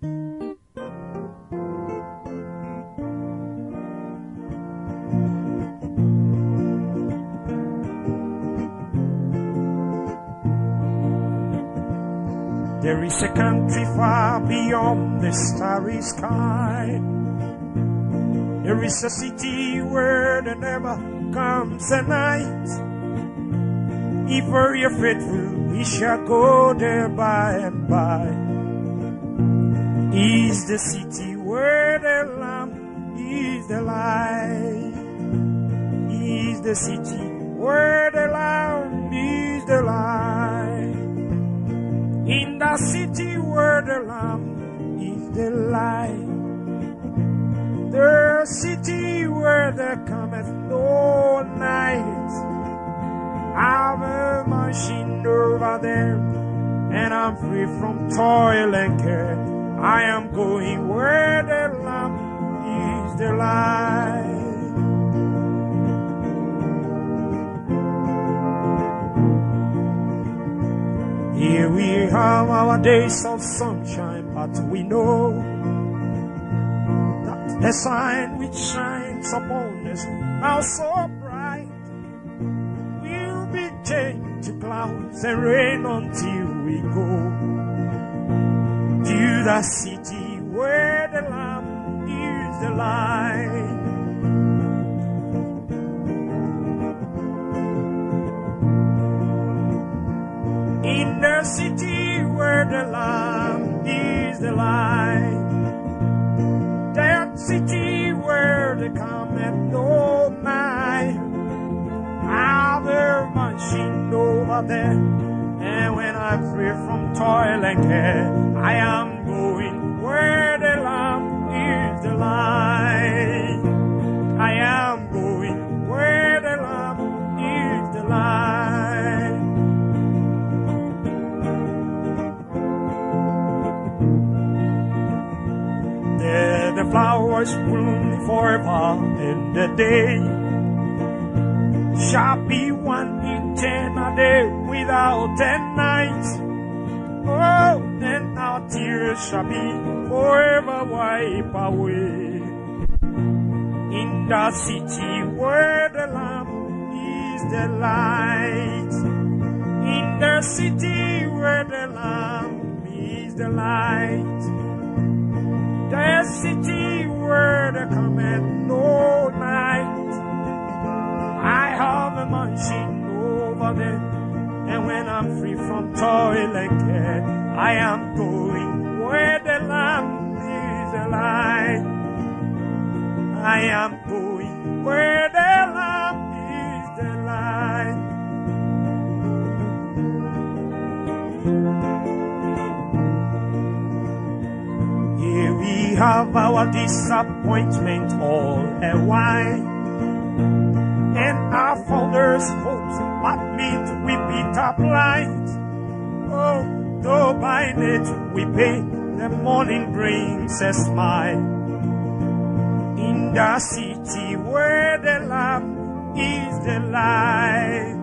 There is a country far beyond the starry sky. There is a city where there never comes a night. If we are faithful, we shall go there by and by. Is the city where the Lamb is the light. Is the city where the Lamb is the light. In the city where the Lamb is the light. The city where there cometh no night. I've a machine over there, and I'm free from toil and care. I am going where the Lamb is the light. Here we have our days of sunshine, but we know that the sign which shines upon us now so bright will be changed to clouds and rain until we go to the city where the Lamb is the light. In the city where the Lamb is the light. That city where there cometh no night. I've a machine over there. And when I'm free from toil and care, I am going where the Lamb is the light. I am going where the Lamb is the light. There the flowers bloom forever in the day shall be one in ten a day without a night. Oh, and our tears shall be forever wiped away. In the city where the Lamb is the light. In the city where the Lamb is the light. The city where there cometh no night. I have a mansion over there. When I'm free from toil and care, I am going where the Lamb is alive. I am going where the Lamb is the light. Here we have our disappointment all a while. And our founders' hopes but meet we beat up blind. Oh, though by night we pay, the morning brings a smile. In the city where the Lamb is the light.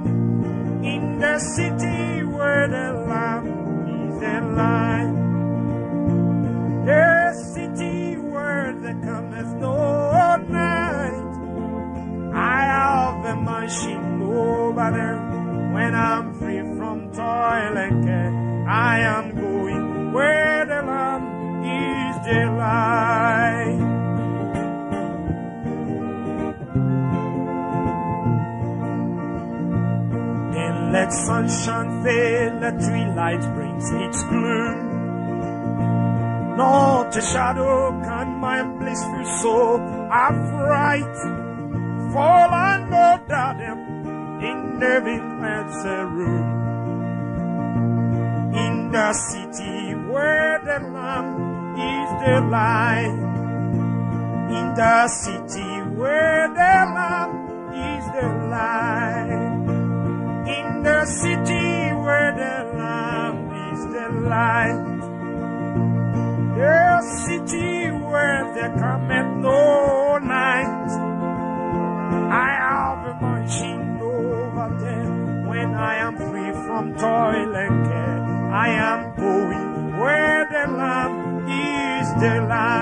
In the city I am going where the Lamb is the light. Then let sunshine fail, let tree light brings its gloom. Not a shadow can my blissful soul affright. Fall and know that in heaven has a room. In the city where the Lamb is the light. In the city where the Lamb is the light. In the city where the Lamb is the light. The city where there cometh no night. I have a machine over there when I am free from toil and. I am going where the Lamb is the light.